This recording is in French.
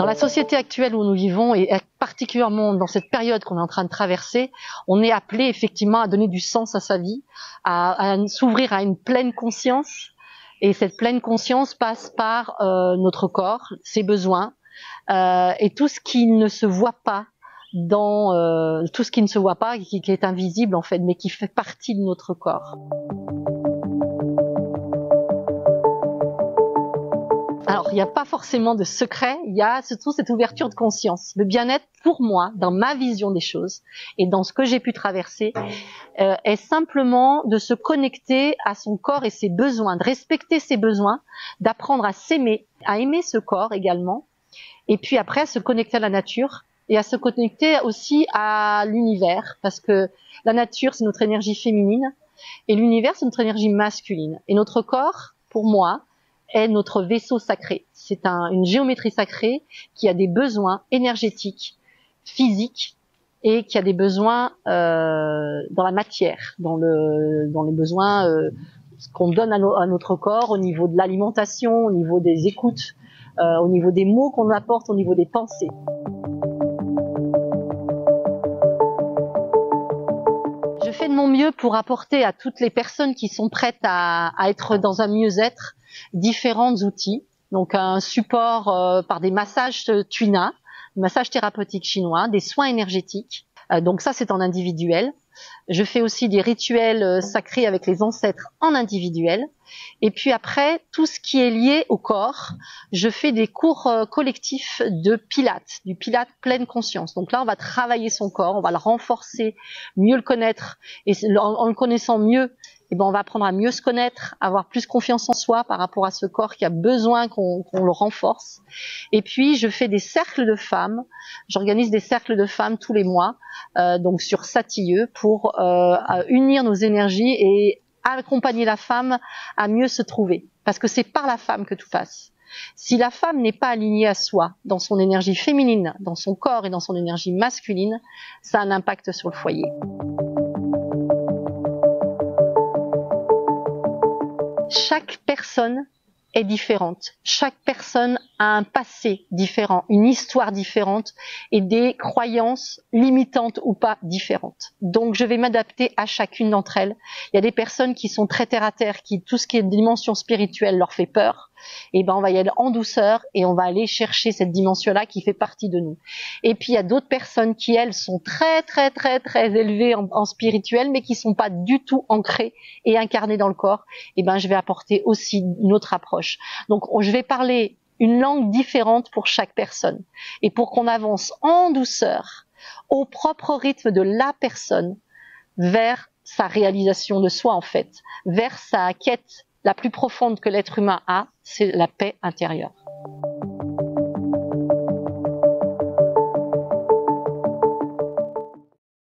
Dans la société actuelle où nous vivons, et particulièrement dans cette période qu'on est en train de traverser, on est appelé effectivement à donner du sens à sa vie, à, s'ouvrir à une pleine conscience. Et cette pleine conscience passe par euh, notre corps, ses besoins, euh, et tout ce qui ne se voit pas dans euh, tout ce qui ne se voit pas, qui, qui est invisible en fait, mais qui fait partie de notre corps. Il n'y a pas forcément de secret, il y a surtout cette ouverture de conscience. Le bien-être, pour moi, dans ma vision des choses et dans ce que j'ai pu traverser, euh, est simplement de se connecter à son corps et ses besoins, de respecter ses besoins, d'apprendre à s'aimer, à aimer ce corps également, et puis après à se connecter à la nature et à se connecter aussi à l'univers, parce que la nature, c'est notre énergie féminine, et l'univers, c'est notre énergie masculine. Et notre corps, pour moi, est notre vaisseau sacré. C'est une géométrie sacrée qui a des besoins énergétiques, physiques, et qui a des besoins euh, dans la matière, dans le dans les besoins euh, qu'on donne à, notre corps au niveau de l'alimentation, au niveau des écoutes, euh, au niveau des mots qu'on apporte, au niveau des pensées. Je fais de mon mieux pour apporter à toutes les personnes qui sont prêtes à, être dans un mieux-être différents outils. Donc un support euh, par des massages Tuna, massages thérapeutiques chinois, des soins énergétiques. Euh, donc ça c'est en individuel. Je fais aussi des rituels euh, sacrés avec les ancêtres en individuel. Et puis après, tout ce qui est lié au corps, je fais des cours collectifs de pilates, du pilates pleine conscience. Donc là, on va travailler son corps, on va le renforcer, mieux le connaître. Et en le connaissant mieux, eh ben, on va apprendre à mieux se connaître, avoir plus confiance en soi par rapport à ce corps qui a besoin qu'on le renforce. Et puis, je fais des cercles de femmes. J'organise des cercles de femmes tous les mois, euh, donc sur Satilleux, pour euh, unir nos énergies et accompagner la femme à mieux se trouver. Parce que c'est par la femme que tout passe. Si la femme n'est pas alignée à soi, dans son énergie féminine, dans son corps et dans son énergie masculine, ça a un impact sur le foyer. Personne est différente. Chaque personne a un passé différent, une histoire différente et des croyances limitantes ou pas différentes. Donc je vais m'adapter à chacune d'entre elles. Il y a des personnes qui sont très terre à terre, qui tout ce qui est dimension spirituelle leur fait peur et eh ben on va y aller en douceur et on va aller chercher cette dimension-là qui fait partie de nous. Et puis il y a d'autres personnes qui elles sont très très très très élevées en, spirituel, mais qui sont pas du tout ancrées et incarnées dans le corps. Et eh ben je vais apporter aussi une autre approche. Donc je vais parler une langue différente pour chaque personne et pour qu'on avance en douceur au propre rythme de la personne vers sa réalisation de soi en fait, vers sa quête la plus profonde que l'être humain a, c'est la paix intérieure.